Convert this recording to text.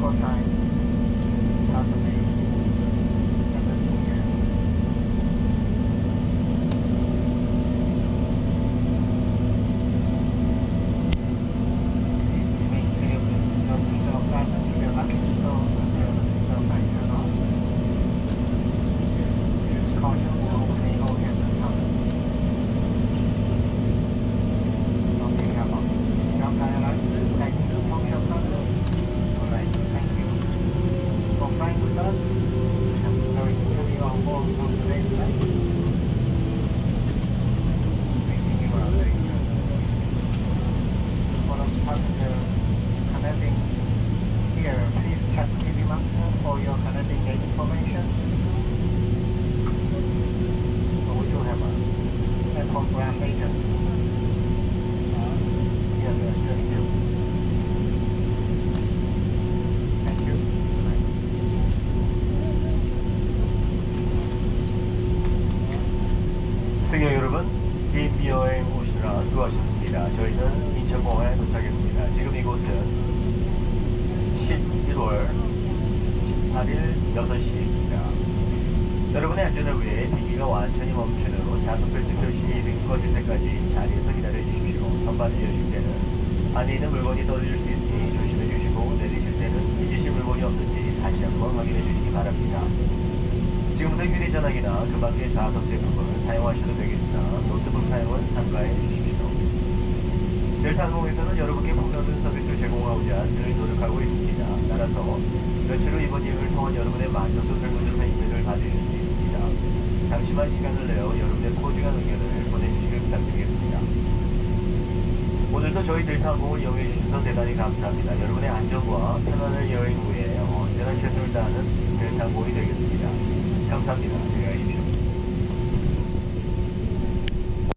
couple of. Canadian here. Please check TV Macro for your Canadian gate information. So we do have a aircon brand agent here to assist you. Thank you. 승객 여러분, 비비어에 오시느라 수고하셨습니다. 저희는 인천공항에 도착했습니다. 지금 이곳은 11월 8일 6시입니다. 여러분의 안전을 위해 비기가 완전히 멈춘 후 좌석벨트 표시 꺼질 때까지 자리에서 기다려 주십시오. 선반을 여실 때는 안에 있는 물건이 떨어질 수 있으니 조심해 주시고 내리실 때는 잊으실 물건이 없는지 다시 한번 확인해 주시기 바랍니다. 지금부터 휴대전화기나 그 밖의 좌석 제품을 사용하셔도 되겠으나 노트북 사용은 삼가해 주십시오. 델타항공에서는 여러분께 폭넓은 서비스를 제공하고자 늘 노력하고 있습니다. 따라서 며칠 후 이번 여행을 통한 여러분의 만족도 설문조사 이메일을 받으실 수 있습니다. 잠시만 시간을 내어 여러분의 소중한 의견을 보내주시길 부탁드리겠습니다. 오늘도 저희 델타항공을 이용해 주셔서 대단히 감사합니다. 여러분의 안전과 편안한 여행 후에 언제나 최선을 다하는 델타항공이 되겠습니다. 감사합니다.